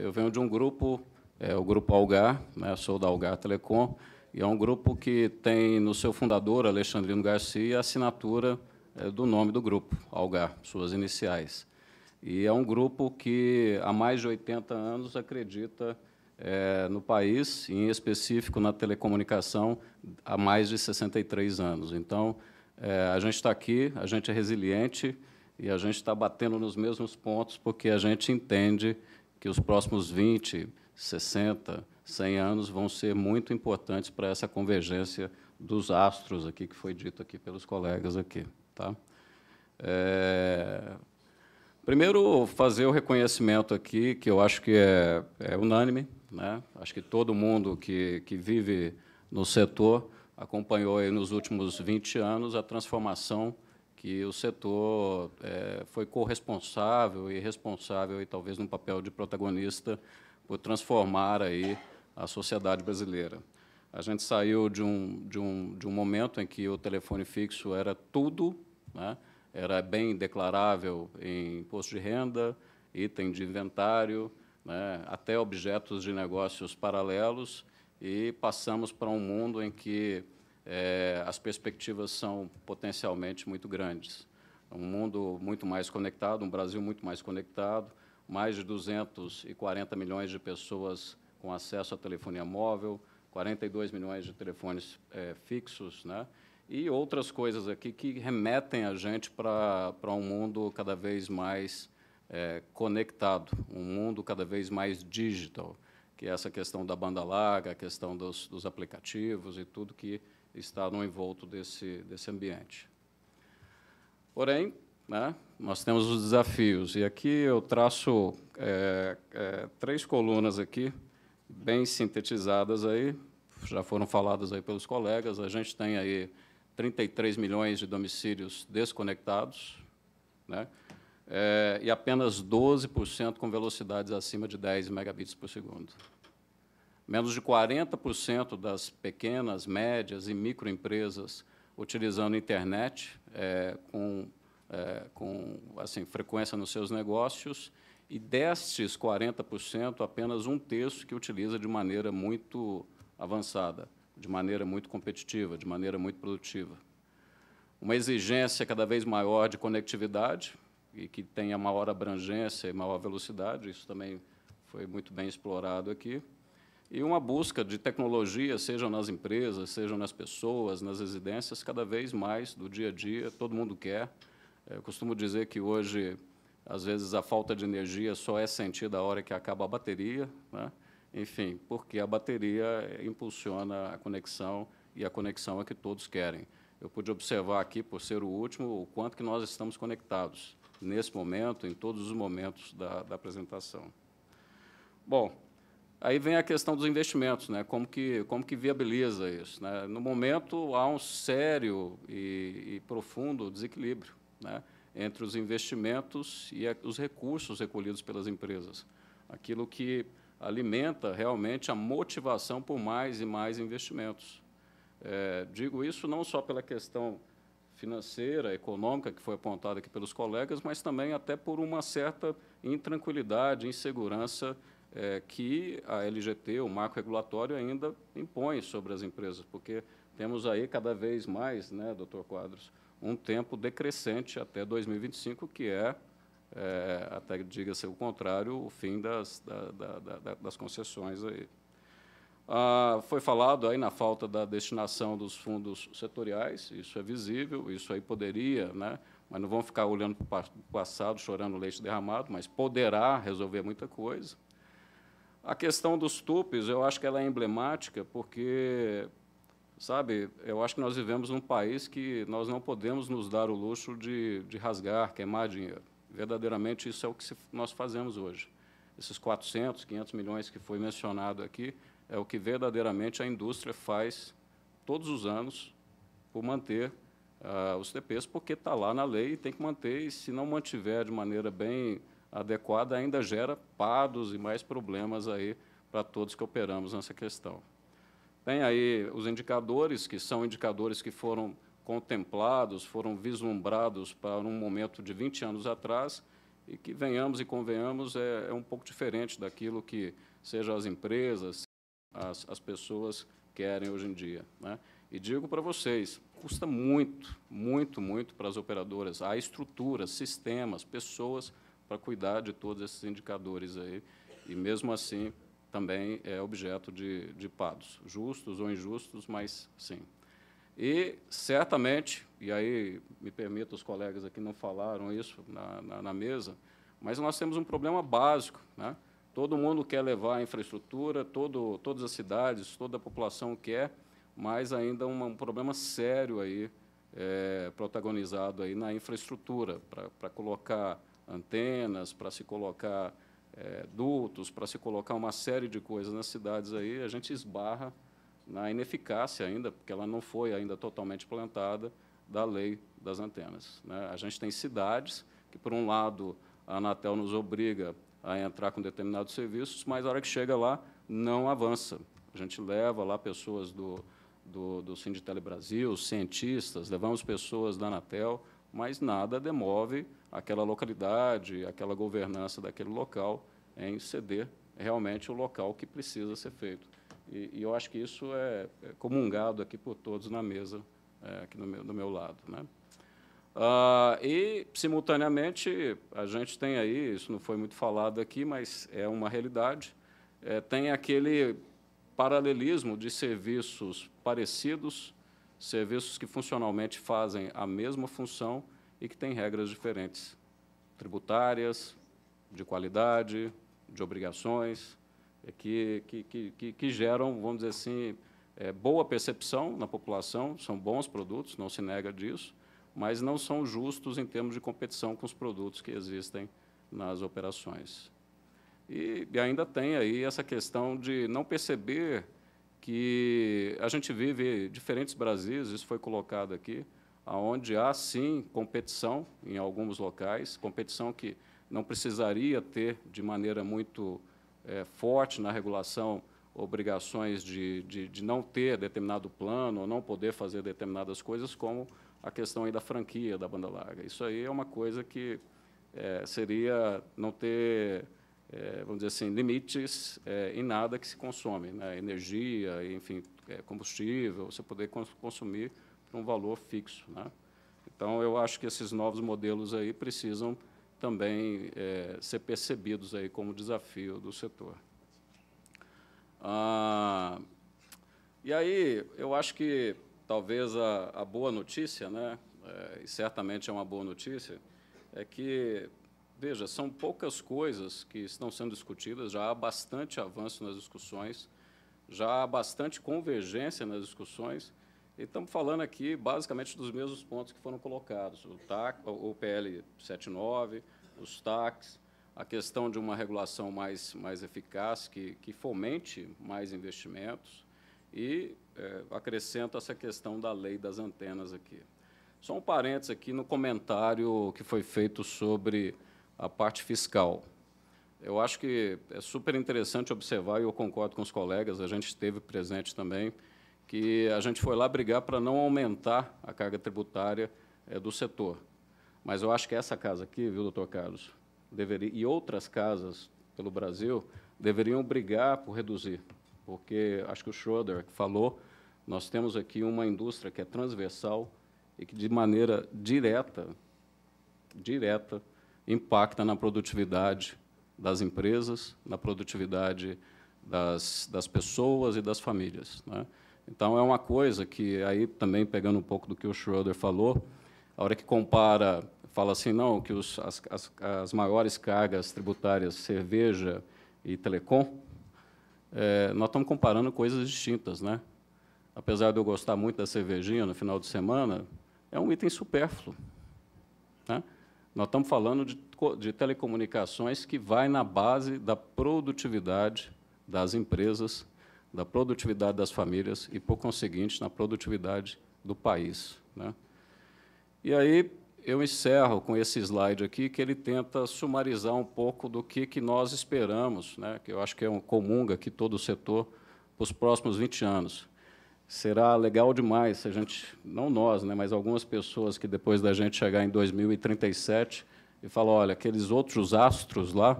Eu venho de um grupo, é o Grupo Algar, né, sou da Algar Telecom, e é um grupo que tem no seu fundador, Alexandrino Garcia, a assinatura é, do nome do grupo, Algar, suas iniciais. E é um grupo que, há mais de 80 anos, acredita é, no país, em específico na telecomunicação, há mais de 63 anos. Então, é, a gente está aqui, a gente é resiliente e a gente está batendo nos mesmos pontos porque a gente entende que os próximos 20, 60, 100 anos vão ser muito importantes para essa convergência dos astros aqui que foi dito aqui pelos colegas aqui, tá? É... Primeiro, fazer o reconhecimento aqui, que eu acho que é, é unânime, né? acho que todo mundo que, que vive no setor acompanhou nos últimos 20 anos a transformação que o setor é, foi corresponsável e responsável, e talvez num papel de protagonista, por transformar aí a sociedade brasileira. A gente saiu de um, de um, de um momento em que o telefone fixo era tudo, né? era bem declarável em imposto de renda, item de inventário, né? até objetos de negócios paralelos, e passamos para um mundo em que é, as perspectivas são potencialmente muito grandes. Um mundo muito mais conectado, um Brasil muito mais conectado, mais de 240 milhões de pessoas com acesso à telefonia móvel, 42 milhões de telefones é, fixos, né? e outras coisas aqui que remetem a gente para um mundo cada vez mais é, conectado, um mundo cada vez mais digital, que é essa questão da banda larga, a questão dos, dos aplicativos e tudo que está no envolto desse, desse ambiente. Porém, né, nós temos os desafios, e aqui eu traço é, é, três colunas aqui, bem sintetizadas aí, já foram faladas aí pelos colegas, a gente tem aí 33 milhões de domicílios desconectados, né, é, e apenas 12% com velocidades acima de 10 megabits por segundo. Menos de 40% das pequenas, médias e microempresas utilizando internet é, com, é, com assim, frequência nos seus negócios, e destes 40%, apenas um terço que utiliza de maneira muito avançada, de maneira muito competitiva, de maneira muito produtiva. Uma exigência cada vez maior de conectividade, e que tenha maior abrangência e maior velocidade, isso também foi muito bem explorado aqui e uma busca de tecnologia, sejam nas empresas, sejam nas pessoas, nas residências, cada vez mais do dia a dia, todo mundo quer. Eu costumo dizer que hoje, às vezes, a falta de energia só é sentida a hora que acaba a bateria, né? enfim, porque a bateria impulsiona a conexão e a conexão é que todos querem. Eu pude observar aqui, por ser o último, o quanto que nós estamos conectados nesse momento, em todos os momentos da, da apresentação. Bom, Aí vem a questão dos investimentos, né? como, que, como que viabiliza isso. Né? No momento, há um sério e, e profundo desequilíbrio né? entre os investimentos e a, os recursos recolhidos pelas empresas. Aquilo que alimenta realmente a motivação por mais e mais investimentos. É, digo isso não só pela questão financeira, econômica, que foi apontada aqui pelos colegas, mas também até por uma certa intranquilidade, insegurança é, que a LGT, o marco regulatório, ainda impõe sobre as empresas, porque temos aí cada vez mais, né, doutor Quadros, um tempo decrescente até 2025, que é, é até diga-se o contrário, o fim das, da, da, da, das concessões. Aí. Ah, foi falado aí na falta da destinação dos fundos setoriais, isso é visível, isso aí poderia, né, mas não vamos ficar olhando para o passado, chorando leite derramado, mas poderá resolver muita coisa. A questão dos tupes, eu acho que ela é emblemática, porque, sabe, eu acho que nós vivemos num país que nós não podemos nos dar o luxo de, de rasgar, queimar dinheiro. Verdadeiramente, isso é o que se, nós fazemos hoje. Esses 400, 500 milhões que foi mencionado aqui, é o que verdadeiramente a indústria faz todos os anos por manter uh, os TPs, porque está lá na lei e tem que manter, e se não mantiver de maneira bem adequada ainda gera pados e mais problemas aí para todos que operamos nessa questão. Tem aí os indicadores, que são indicadores que foram contemplados, foram vislumbrados para um momento de 20 anos atrás, e que, venhamos e convenhamos, é, é um pouco diferente daquilo que, seja as empresas, as, as pessoas querem hoje em dia. Né? E digo para vocês, custa muito, muito, muito para as operadoras. Há estruturas, sistemas, pessoas para cuidar de todos esses indicadores aí. E, mesmo assim, também é objeto de, de pados, justos ou injustos, mas sim. E, certamente, e aí me permito, os colegas aqui não falaram isso na, na, na mesa, mas nós temos um problema básico. Né? Todo mundo quer levar a infraestrutura, todo, todas as cidades, toda a população quer, mas ainda um, problema sério aí, é, protagonizado aí na infraestrutura, para colocar antenas, para se colocar é, dutos, para se colocar uma série de coisas nas cidades aí, a gente esbarra na ineficácia ainda, porque ela não foi ainda totalmente implantada, da lei das antenas. Né? A gente tem cidades que, por um lado, a Anatel nos obriga a entrar com determinados serviços, mas a hora que chega lá, não avança. A gente leva lá pessoas do, do, do Brasil, cientistas, levamos pessoas da Anatel, mas nada demove aquela localidade, aquela governança daquele local em ceder realmente o local que precisa ser feito. E, e eu acho que isso é, é, comungado aqui por todos na mesa, é, aqui no meu, do meu lado. Né? Ah, e, simultaneamente, a gente tem aí, isso não foi muito falado aqui, mas é uma realidade, é, tem aquele paralelismo de serviços parecidos, serviços que funcionalmente fazem a mesma função e que têm regras diferentes, tributárias, de qualidade, de obrigações, é, que, que, que, que geram, vamos dizer assim, é, boa percepção na população, são bons produtos, não se nega disso, mas não são justos em termos de competição com os produtos que existem nas operações. E, e ainda tem aí essa questão de não perceber que a gente vive diferentes Brasis, isso foi colocado aqui, aonde há sim competição em alguns locais, competição que não precisaria ter de maneira muito é, forte na regulação obrigações de, de, de, não ter determinado plano ou não poder fazer determinadas coisas, como a questão aí da franquia da banda larga. Isso aí é uma coisa que é, seria não ter, é, vamos dizer assim, limites é, em nada que se consome, né? energia, enfim, é, combustível, você poder cons consumir por um valor fixo. Né? Então, eu acho que esses novos modelos aí precisam também é, ser percebidos aí como desafio do setor. Ah, e aí, eu acho que talvez a, a boa notícia, né, e certamente é uma boa notícia, é que, veja, são poucas coisas que estão sendo discutidas, já há bastante avanço nas discussões, já há bastante convergência nas discussões, e estamos falando aqui basicamente dos mesmos pontos que foram colocados, o, TAC, o PL 79, os TACs, a questão de uma regulação mais, mais eficaz, que, que fomente mais investimentos, e é, acrescento essa questão da lei das antenas aqui. Só um parênteses aqui no comentário que foi feito sobre a parte fiscal. Eu acho que é super interessante observar, e eu concordo com os colegas, a gente esteve presente também, que a gente foi lá brigar para não aumentar a carga tributária é, do setor. Mas eu acho que essa casa aqui, viu, doutor Carlos, deveria, e outras casas pelo Brasil deveriam brigar por reduzir porque acho que o Schroeder falou, nós temos aqui uma indústria que é transversal e que, de maneira direta, direta, impacta na produtividade das empresas, na produtividade das, das pessoas e das famílias. Né? Então, é uma coisa que, aí também pegando um pouco do que o Schroeder falou, a hora que compara, fala assim, não, que os, as, as, as maiores cargas tributárias, cerveja e telecom, é, nós estamos comparando coisas distintas. Né? Apesar de eu gostar muito da cervejinha no final de semana, é um item supérfluo. Nós estamos falando de, de telecomunicações que vai na base da produtividade das empresas, da produtividade das famílias e, por conseguinte, na produtividade do país. Né? E aí, eu encerro com esse slide aqui, que ele tenta sumarizar um pouco do que, que nós esperamos, né, que eu acho que é um comunga aqui todo o setor, para os próximos 20 anos. Será legal demais se a gente, não nós, né, mas algumas pessoas que depois da gente chegar em 2037, e fala, olha, aqueles outros astros lá,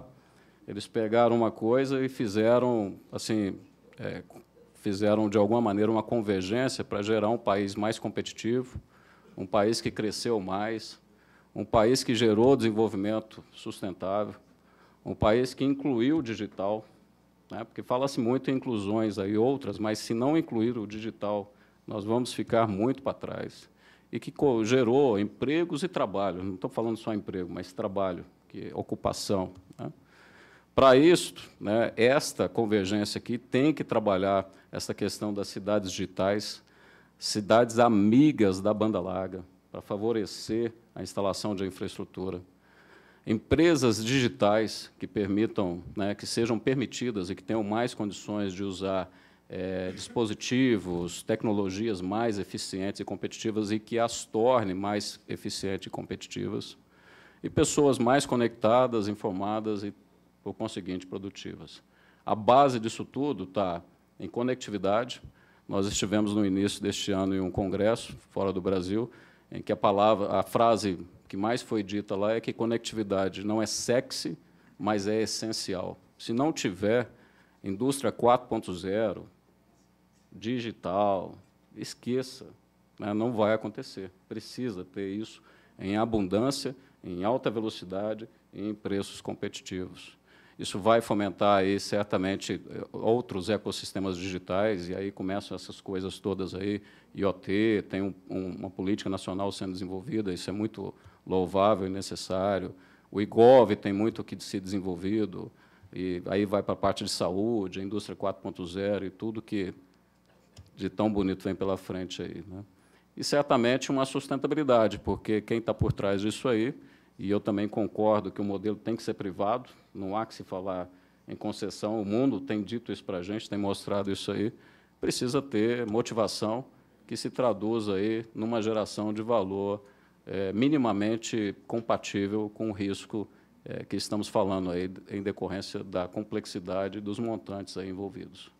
eles pegaram uma coisa e fizeram, assim, é, fizeram de alguma maneira uma convergência para gerar um país mais competitivo, um país que cresceu mais, um país que gerou desenvolvimento sustentável, um país que incluiu o digital, né? porque fala-se muito em inclusões aí outras, mas se não incluir o digital, nós vamos ficar muito para trás. E que gerou empregos e trabalho, não estou falando só emprego, mas trabalho, que é ocupação. Né? Para isso, né, esta convergência aqui tem que trabalhar essa questão das cidades digitais, cidades amigas da banda larga, para favorecer a instalação de infraestrutura empresas digitais que permitam, né, que sejam permitidas e que tenham mais condições de usar é, dispositivos, tecnologias mais eficientes e competitivas e que as torne mais eficientes e competitivas, e pessoas mais conectadas, informadas e, por conseguinte, produtivas. A base disso tudo está em conectividade. Nós estivemos no início deste ano em um congresso fora do Brasil, em que a palavra, a frase que mais foi dita lá é que conectividade não é sexy, mas é essencial. Se não tiver indústria 4.0, digital, esqueça, né? não vai acontecer. Precisa ter isso em abundância, em alta velocidade e em preços competitivos. Isso vai fomentar aí certamente outros ecossistemas digitais e aí começam essas coisas todas aí, IoT, tem um, um, uma política nacional sendo desenvolvida, isso é muito louvável e necessário. O IGOV tem muito que se desenvolvido, e aí vai para a parte de saúde, a indústria 4.0 e tudo que de tão bonito vem pela frente aí. Né? E, certamente, uma sustentabilidade, porque quem está por trás disso aí, e eu também concordo que o modelo tem que ser privado, não há que se falar em concessão, o mundo tem dito isso para a gente, tem mostrado isso aí, precisa ter motivação que se traduza aí numa geração de valor é, minimamente compatível com o risco é, que estamos falando aí em decorrência da complexidade dos montantes aí envolvidos.